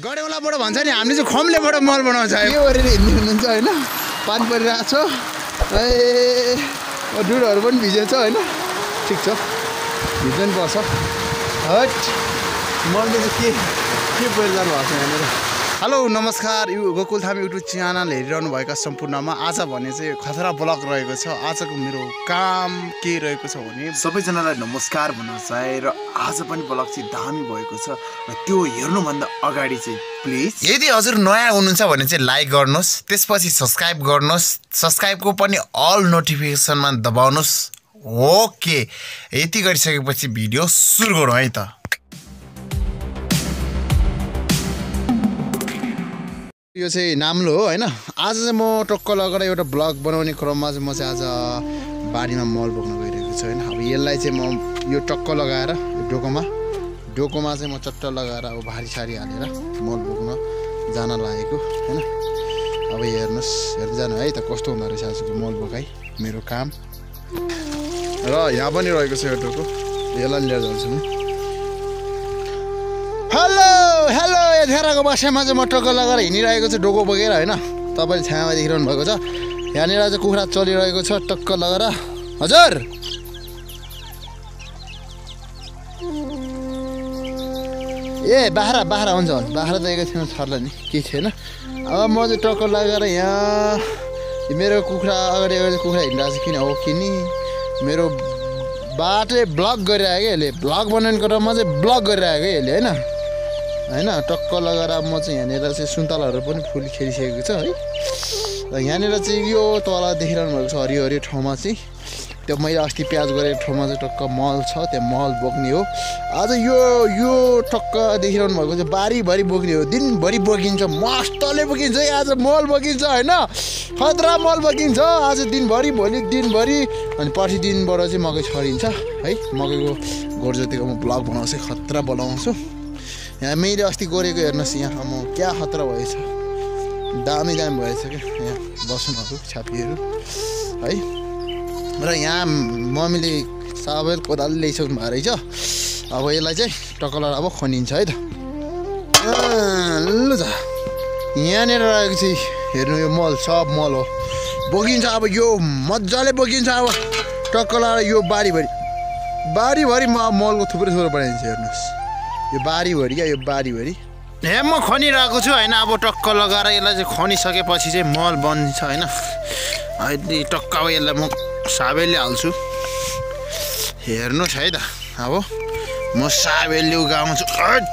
गडेौलाबाट भन्छ नि हामीले चाहिँ खम्लेबाट मल बनाउँछ। के गरेर हिँड्नु हुनुहुन्छ होइन? पानी परिरहेको छ। ए डुडहरू पनि भिजेछ होइन? ठिक छ। भिज्नु पनि पर्छ। हट! मलले चाहिँ के के परिरहनु भएको छ यहाँनिर? हेलो नमस्कार। यु गोकुल थामी युट्युब च्यानल हेरिरहनु भएका सम्पूर्णमा आज भने चाहिँ खतरा ब्लग रहेको छ। आजको मेरो काम के रहेको छ भने सबैजनालाई नमस्कार भन्न चाहे र आज पनि ब्लग चाहिँ दामी भएको छ र त्यो हेर्नुभन्दा अगाडि चाहिँ प्लिज। यदि हजुर नयाँ हुनुहुन्छ भने चाहिँ लाइक गर्नुहोस् त्यसपछि सब्सक्राइब गर्नुहोस् सब्सक्राइबको पनि अल नोटिफिकेसनमा दबाउनुहोस्। ओके। यति गरिसकेपछि भिडियो सुरु गरौँ है त। यो चाहिँ नाम्लो हो होइन? आज चाहिँ म टक्क लगेर एउटा ब्लग बनाउने क्रममा चाहिँ म चाहिँ आज बारीमा मल बोक्न गइरहेको छु होइन? अब यसलाई चाहिँ म यो टक्क लगाएर डोकोमा डोकोमा चाहिँ म चट्ट लगाएर अब भारी सारी हालेर मल बोक्न जान लागेको होइन? अब हेर्नुहोस् हेर्दै जानु है त कस्तो हुँदो रहेछ आजको मल बोकाइ मेरो काम। र यहाँ पनि रहेको छ यो डोको यसलाई लिएर जान्छु म। यथेराको बसेमा चाहिँ म टक्क लगाएर हिँडिरहेको छु डोको बोकेर होइन? तपाईँले छायामा देखिरहनु भएको छ। यहाँनिर चाहिँ कुखुरा चलिरहेको छ टक्क लगाएर। हजुर! ए बाख्रा बाख्रा हुन्छ हुन्छ। बाख्रा त एकैछिन छर्ला नि। केही छैन अब म चाहिँ टक्क लगाएर यहाँ मेरो कुखुरा अगाडि अगाडि कुखुरा हिँडिरहेको छ। किन हो कि नि? मेरो बाटै ब्लक गरिरहेको यसले। ब्लग बनाउने क्रममा चाहिँ ब्लक गरिरहेको यसले होइन? होइन टक्क लगाएर म चाहिँ यहाँनिर चाहिँ सुन्तलाहरू पनि फुल खेलिसकेको छ है। र यहाँनिर चाहिँ यो तल देखिरहनु भएको छ हरियो हरियो ठाउँमा चाहिँ। त्यो मैले अस्ति प्याज गरेको ठाउँमा चाहिँ टक्क मल छ त्यहाँ मल बोक्ने हो। आज यो यो टक्क देखिरहनु भएको चाहिँ बारीभरि बोक्ने हो दिनभरि बोकिन्छ मस्तले बोकिन्छ है आज मल बोकिन्छ होइन। खतरा मल बोकिन्छ आज दिनभरि भोलि दिनभरि अनि पर्सि दिनबाट चाहिँ मकै छरिन्छ है। मकैको गोर्जोतीको म ब्लग बनाउँछु खतरा बनाउँछु। यहाँ मैले अस्ति गरेको हेर्नुहोस् यहाँ म क्या खतरा भएछ दामी दामी भएछ क्या यहाँ बस्नुहरू छापीहरू है र यहाँ मम्मीले साबेल कोदाल ल्याइसक्नु भएको रहेछ अब यसलाई चाहिँ टक्कलर अब खनिन्छ है त लु त यहाँनिर रहेको चाहिँ हेर्नु यो मल सब मल हो बोकिन्छ अब यो मजाले बोकिन्छ अब टक्क लगाएर यो बारीभरि बारीभरि म मलको थुप्रै थुप्रो बनाइदिन्छ हेर्नुहोस् यो बारीभरि क्या यो बारीभरि हे म खनिरहेको छु होइन? अब टक्क लगाएर यसलाई चाहिँ खनिसकेपछि चाहिँ मल बन्छ होइन? अहिले टक्क अब यसलाई म साबेलले हाल्छु। हेर्नुहोस् है त अब म साबेलले उगाउँछु। हट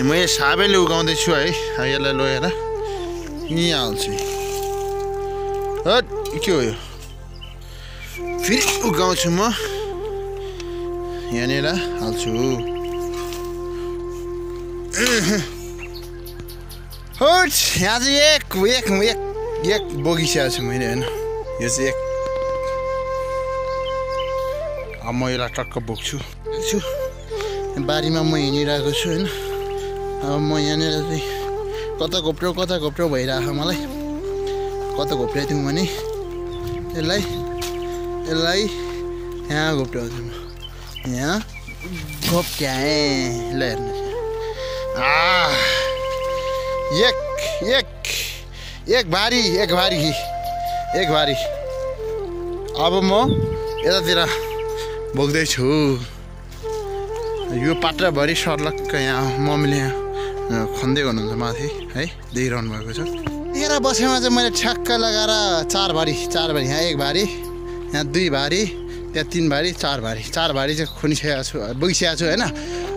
म यो साबेलले उगाउँदैछु है यसलाई लगेर यहीँ हाल्छु। हट के हो यो? फेरि उगाउँछु म यहाँनिर हाल्छु हट यहाँ चाहिँ एक एक एक एक बगिसकेको छु मैले होइन यो चाहिँ एक म यसलाई टक्क बोक्छु छु बारीमा म हिँडिरहेको छु होइन अब म यहाँनिर चाहिँ कता घोप्ट्यो कता घोप्ट्यो भइरहेको मलाई कता घोप्ट्याइदिउँ भने यसलाई यसलाई यहाँ घोप्ट्याउँछु म यहाँ घोप्ट्याएँ ल हेर्नुहोस् एक एक एक भारी एक भारी एक भारी। अब म यतातिर बोक्दैछु यो पात्राभरि सर्लक्क यहाँ मम्मीले यहाँ खन्दै गर्नुहुन्छ माथि है देखिरहनु भएको छ। तेह्र बसेमा चाहिँ मैले ठ्याक्क लगाएर चार भारी चार भारी यहाँ एक भारी। यहाँ दुई भारी त्यहाँ तिन भारी चार भारी। चार भारी चाहिँ खुनिसकेको छु बोकिसकेको छु होइन?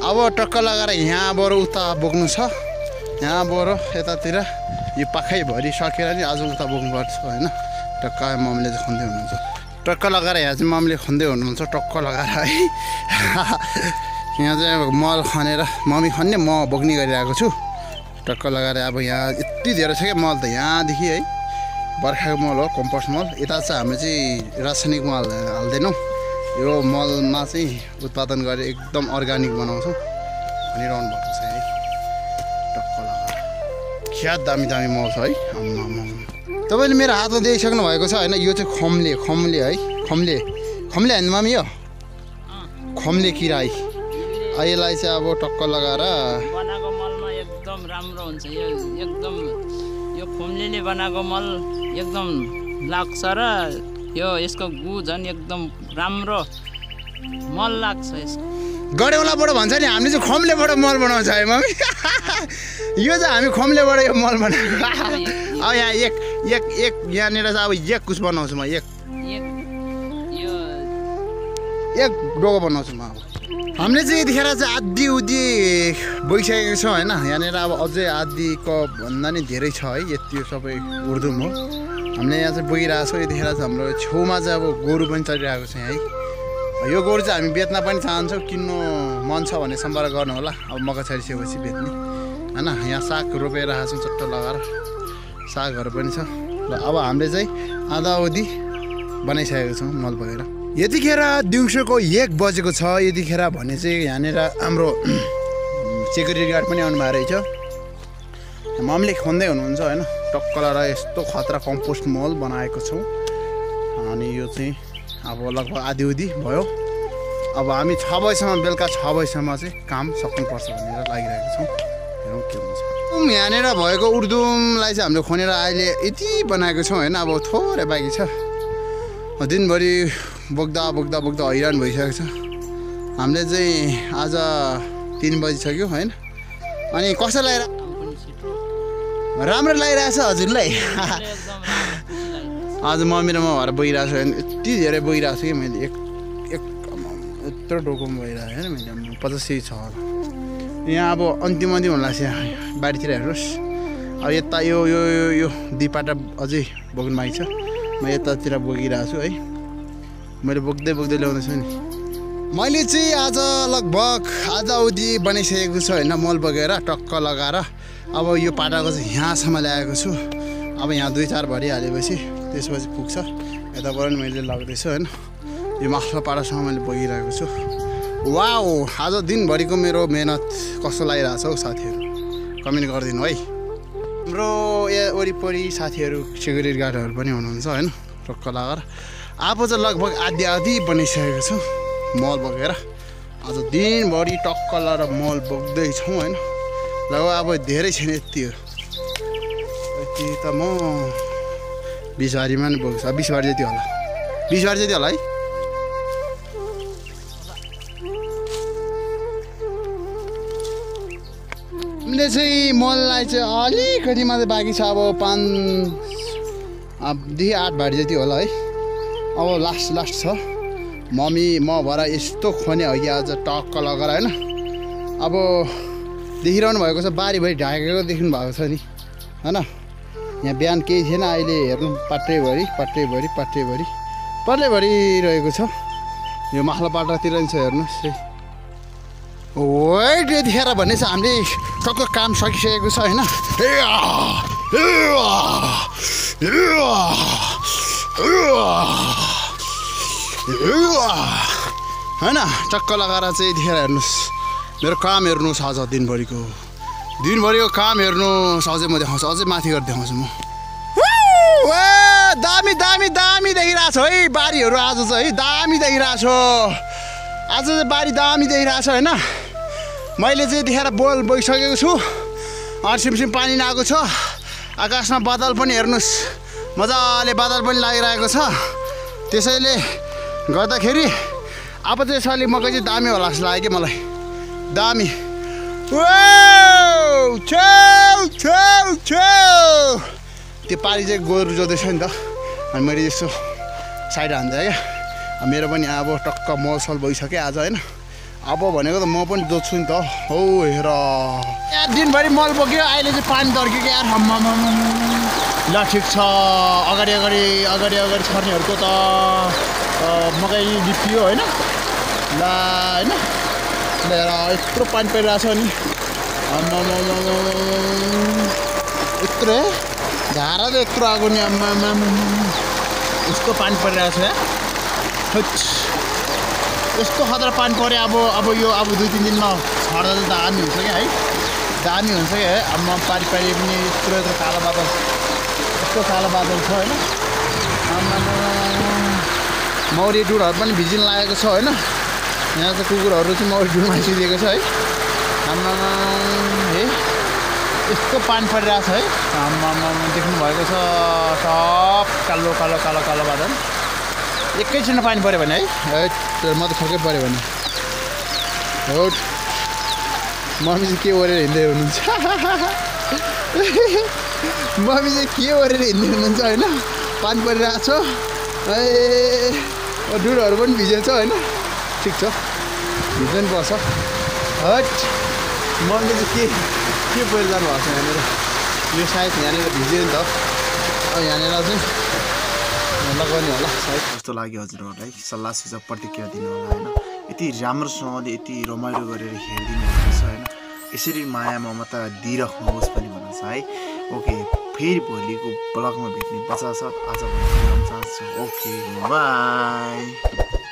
अब टक्क लगाएर यहाँबाट उता बोक्नु छ। यहाँबाट यतातिर यो पाखैभरि सकेर नि आज उता बोक्नुपर्छ होइन? टक्क मम्मीले चाहिँ खन्दै हुनुहुन्छ। टक्क लगाएर यहाँ चाहिँ मम्मीले खन्दै हुनुहुन्छ टक्क लगाएर है? यहाँ चाहिँ अब मल खनेर मम्मी खन्ने म बोक्ने गरिरहेको छु। टक्क लगाएर अब यहाँ यति धेरै छ क्या मल त यहाँदेखि है? बर्खाको मल हो कम्पोस्ट मल। यता चाहिँ हामी चाहिँ रासायनिक मल हाल्दैनौँ। यो मलमा चाहिँ उत्पादन गरेर एकदम अर्ग्यानिक बनाउँछौँ भनिरहनु भएको छ है। टक्क लगाएर क्या दामी दामी मल छ है। तपाईँले मेरो हातमा देखिसक्नु भएको छ होइन यो चाहिँ खम्ले खम्ले है। खम्ले खम्ले हान्नु मामी यो खम्ले किराई। यसलाई चाहिँ अब टक्क लगाएर बनाएको मलमा एकदम राम्रो हुन्छ यो एकदम यो खुम्लेले बनाएको मल एकदम लाग्छ र यो यसको गु झन् एकदम राम्रो मल लाग्छ यसको। गडेौलाबाट भन्छ नि हामीले चाहिँ खम्लेबाट मल बनाउँछ है मम्मी। यो चाहिँ हामी खम्लेबाट यो मल बनाएको। अब यहाँ एक एक एक यहाँनिर चाहिँ अब एक कुछ बनाउँछु म एक। एक डोको बनाउँछु म अब हामीले चाहिँ यतिखेर चाहिँ आधी उधी बोइसकेको छौँ होइन यहाँनिर अब अझै आधीको भन्दा नि धेरै छ है यति सबै उर्दुम हो हामीले यहाँ चाहिँ बोइरहेको छौँ यतिखेर चाहिँ हाम्रो छेउमा चाहिँ अब गोरु पनि चलिरहेको छ है यो गोरु चाहिँ हामी बेच्न पनि चाहन्छौँ किन्नु मन छ भने सम्पर्क गर्नु होला अब मकै छरिसकेपछि बेच्ने होइन यहाँ साग रोपिरहेको छौँ चट्ट लगाएर सागहरू पनि छ र अब हामीले चाहिँ आधा अवधि बनाइसकेको छौँ मल बगेर यतिखेर दिउँसोको एक बजेको छ यतिखेर भने चाहिँ यहाँनिर हाम्रो सेक्युरिटी गार्ड पनि आउनुभएको रहेछ। मम्मीले खन्दै हुनुहुन्छ होइन? टक्क लगाएर यस्तो खतरा कम्पोस्ट मल बनाएको छौँ। अनि यो चाहिँ अब लगभग आधी उधी भयो। अब हामी छ बजीसम्म बेलुका छ बजीसम्म चाहिँ काम सक्नुपर्छ भनेर लागिरहेको छौँ। हेरौँ के हुन्छ। यहाँनिर भएको उर्दुमलाई चाहिँ हामीले खनेर अहिले यति बनाएको छौँ होइन? अब थोरै बाँकी छ। दिनभरि बोक्दा बोक्दा बोक्दा हैरान भइसकेको छ। हामीले चाहिँ आज तिन बजिसक्यो होइन? अनि कसो लगाएर काम पनि छिटो राम्रो लगाइरहेछ हजुरलाई? आज म भएर बोइरहेको छु। यति धेरै बोइरहेको छु कि मैले एक एक यत्रो डोकोमा बोइरहेको होइन? मैले पचासी छ यहाँ अब अन्तिम अन्तिम हुन लाग्छ यहाँ। बारीतिर हेर्नुहोस्। अब यता यो यो यो दिपाटा अझै बोक्नु बाँकी छ। म यतातिर बोकिरहेको छु है मैले बोक्दै बोक्दै ल्याउँदैछु नि मैले चाहिँ आज लगभग आधा उधी बनाइसकेको छु होइन मल बगेर टक्क लगाएर। अब यो पाटाको चाहिँ यहाँसम्म ल्याएको छु। अब यहाँ दुई चार भरिहालेपछि त्यसपछि पुग्छ। यताबाट पनि मैले लाग्दैछु होइन। यो माथिल्लो पाटासम्म मैले बगिरहेको छु। वाओ आज दिनभरिको मेरो मेहनत कस्तो लागिरहेछ हौ साथीहरू। कमेन्ट गरिदिनु है। हाम्रो यहाँ वरिपरि साथीहरू सेक्युरिटी गार्डहरू पनि हुनुहुन्छ होइन? टक्क लगाएर अब चाहिँ लगभग आधी आधी बनिसकेको छु मल बोकेर। आज दिनभरि टक्क लगाएर मल बोक्दैछौँ होइन? लगभग अब धेरै छैन यति। हो यति त म बिसबारीमा नि बोक्छ। बिसबारी जति होला। बिसबारी जति होला है? हामीले चाहिँ मललाई चाहिँ अलिकति मात्रै बाँकी छ। अब पाँच देखि आठ भाडी जति होला है। अब लास्ट लास्ट छ। मम्मी म भएर यस्तो खोने हो कि आज टक्क लगाएर होइन। अब देखिरहनु भएको छ बारीभरि ढाकेको देख्नु भएको छ नि। होइन? यहाँ बिहान केही थिएन अहिले हेर्नु पाट्रैभरि पाट्रैभरि पाट्रैभरि पाट्रैभरि रहेको छ। यो माथिल्लो पाटातिर नि छ हेर्नुहोस् वेट यतिखेर भने चाहिँ हामीले टक्क काम सकिसकेको छ होइन। होइन? टक्क लगाएर चाहिँ यतिखेर हेर्नुहोस्। मेरो काम हेर्नुहोस् आज दिनभरिको। दिनभरिको काम हेर्नुहोस्। अझै म देखाउँछु अझै माथि गएर देखाउँछु म। दामी दामी दामी देखिरहेको छ है बारीहरू आज चाहिँ। है दामी देखिरहेको छ आज चाहिँ बारी दामी देखिरहेको छ होइन। मैले चाहिँ यतिखेर बोल बोइसकेको छु। सिमसिम पानी नआएको छ। आकाशमा बादल पनि हेर्नुहोस्। मजाले बादल पनि लागिरहेको छ। त्यसैले गर्दाखेरि अब चाहिँ यसपालि मकै चाहिँ दामी होला जस्तो लाग्यो कि मलाई। दामी। त्यो पारी चाहिँ गोरु जोत्दैछ नि त। अनि मैले यस्तो साइड हान्दै क्या। मेरो पनि अब टक्क मलसल भइसक्यो आज होइन अब भनेको त म पनि जोत्छु नि त हौ हेर यार दिनभरि मल बोक्यो अहिले चाहिँ पानी तर्क्यो कि यार आम्मामामा। ल ठिक छ अगाडि अगाडि अगाडि अगाडि छर्नेहरूको त मकै लिपियो होइन ल होइन ल हेर यत्रो पानी परिरहेको छ नि। यत्रो है धारा त यत्रो आएको नि आम्मामा यस्तो पानी परिरहेको छ यहाँ यस्तो खतरा पानी पऱ्यो अब अब यो अब दुई तिन दिनमा छर्दा चाहिँ दामी हुन्छ क्या है? दामी हुन्छ क्या है? अब म पारी पारी पनि यत्रो यत्रो कालो बादल यस्तो कालो बादल छ होइन। मौरी डुडहरू पनि भिजिन लागेको छ होइन? यहाँ चाहिँ कुकुरहरू चाहिँ मौरी डुलमा आइसकेको छ है? आम्मामा है? यस्तो पानी परिरहेको छ है? आम्मामा देख्नु भएको छ। टप कालो कालो कालो कालो बादल। एकैछिनमा पानी पऱ्यो भने है? म त छक्कै पऱ्यो भने। हो मम्मी चाहिँ के ओरेर हिँड्दै हुनुहुन्छ? मम्मी चाहिँ के ओरेर हिँड्दै हुनुहुन्छ होइन? पानी परिरहेको छ। ए डुडहरू पनि भिजेको छ होइन? ठिक छ। भिज्नु नि पर्छ। हट। मम्मी चाहिँ के के बोएर जानुभएको छ यहाँनिर? यो सायद यहाँनिर भिज्यो नि त। यहाँनिर चाहिँ लगाउने होला। सायद कस्तो लाग्यो हजुरहरूलाई सल्लाह सुझाव प्रतिक्रिया दिनु होला होइन? यति राम्रोसँगले यति रमाइलो गरेर हेरिदिनु भएको छ होइन? यसरी माया ममता दिइराख्नुहोस् पनि भन्न छ है? ओके फेरि भोलिको ब्लगमा भेट्ने भन्न चाहन्छु ओके बाई।